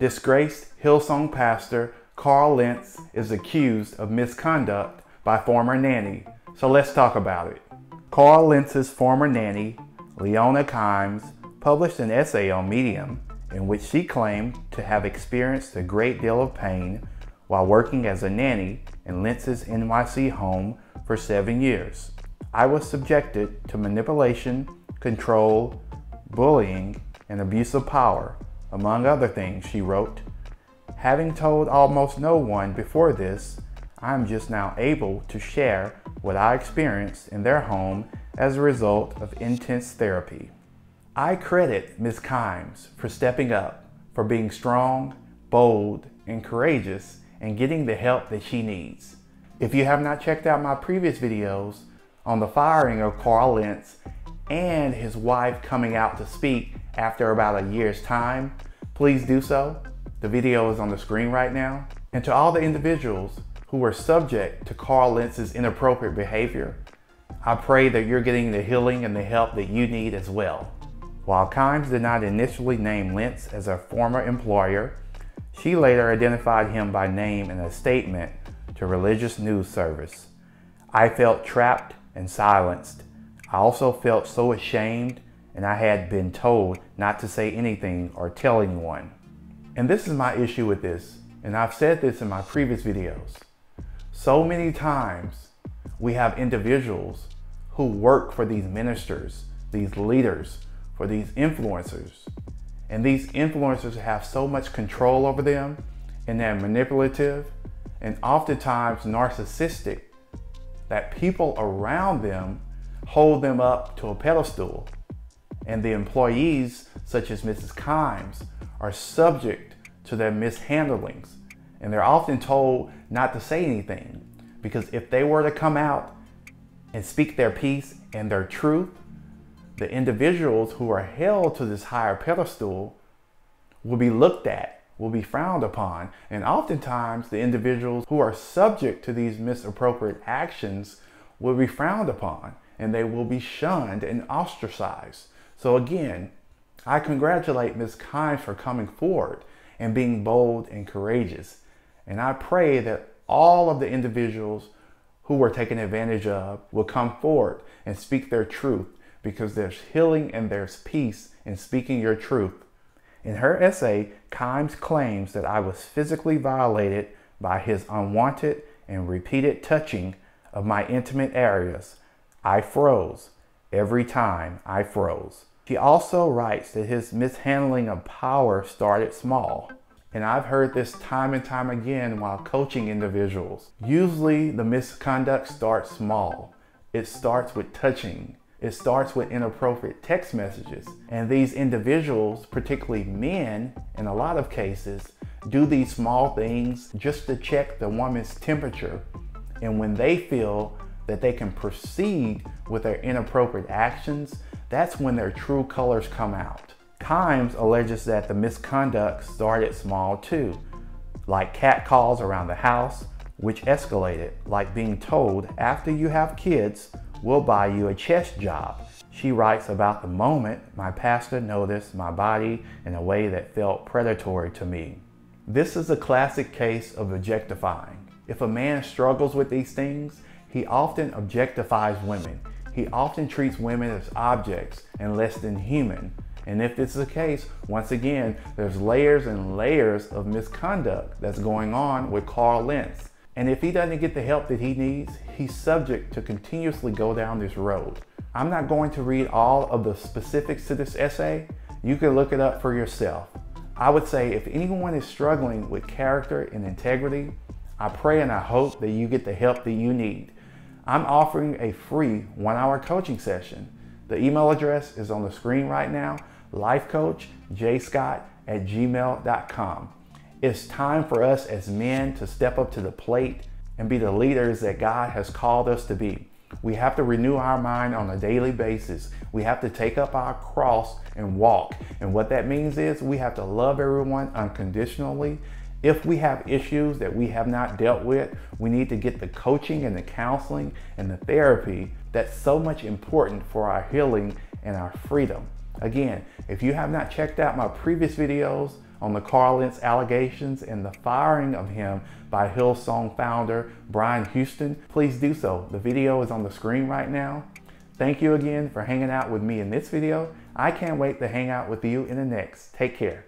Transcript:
Disgraced Hillsong pastor Carl Lentz is accused of misconduct by former nanny. So let's talk about it. Carl Lentz's former nanny, Leona Kimes, published an essay on Medium in which she claimed to have experienced a great deal of pain while working as a nanny in Lentz's NYC home for seven years. I was subjected to manipulation, control, bullying, and abuse of power, among other things, she wrote. Having told almost no one before this, I am just now able to share what I experienced in their home as a result of intense therapy. I credit Ms. Kimes for stepping up, for being strong, bold, and courageous and getting the help that she needs. If you have not checked out my previous videos on the firing of Carl Lentz and his wife coming out to speak after about a year's time, please do so. The video is on the screen right now. And to all the individuals who were subject to Carl Lentz's inappropriate behavior, I pray that you're getting the healing and the help that you need as well. While Kimes did not initially name Lentz as a former employer, she later identified him by name in a statement to Religious News Service. I felt trapped and silenced. I also felt so ashamed and I had been told not to say anything or tell anyone. And this is my issue with this, and I've said this in my previous videos. So many times we have individuals who work for these ministers, these leaders, for these influencers. And these influencers have so much control over them and they're manipulative and oftentimes narcissistic that people around them hold them up to a pedestal. And the employees, such as Mrs. Kimes, are subject to their mishandlings. And they're often told not to say anything because if they were to come out and speak their piece and their truth, the individuals who are held to this higher pedestal will be looked at, will be frowned upon. And oftentimes, the individuals who are subject to these misappropriate actions will be frowned upon and they will be shunned and ostracized. So, again, I congratulate Ms. Kimes for coming forward and being bold and courageous. And I pray that all of the individuals who were taken advantage of will come forward and speak their truth because there's healing and there's peace in speaking your truth. In her essay, Kimes claims that I was physically violated by his unwanted and repeated touching of my intimate areas. I froze. Every time I froze. She also writes that his mishandling of power started small. And I've heard this time and time again while coaching individuals. Usually the misconduct starts small. It starts with touching, it starts with inappropriate text messages. And these individuals, particularly men, in a lot of cases, do these small things just to check the woman's temperature. And when they feel that they can proceed with their inappropriate actions, that's when their true colors come out. Kimes alleges that the misconduct started small too, like catcalls around the house, which escalated, like being told after you have kids, we'll buy you a chest job. She writes about the moment my pastor noticed my body in a way that felt predatory to me. This is a classic case of objectifying. If a man struggles with these things, he often objectifies women. He often treats women as objects and less than human. And if this is the case, once again, there's layers and layers of misconduct that's going on with Carl Lentz. And if he doesn't get the help that he needs, he's subject to continuously go down this road. I'm not going to read all of the specifics to this essay. You can look it up for yourself. I would say if anyone is struggling with character and integrity, I pray and I hope that you get the help that you need. I'm offering a free one hour coaching session. The email address is on the screen right now, lifecoachjscott at gmail.com. It's time for us as men to step up to the plate and be the leaders that God has called us to be. We have to renew our mind on a daily basis. We have to take up our cross and walk. And what that means is we have to love everyone unconditionally. If we have issues that we have not dealt with, we need to get the coaching and the counseling and the therapy that's so much important for our healing and our freedom. Again, if you have not checked out my previous videos on the Carl Lentz allegations and the firing of him by Hillsong founder Brian Houston, please do so. The video is on the screen right now. Thank you again for hanging out with me in this video. I can't wait to hang out with you in the next. Take care.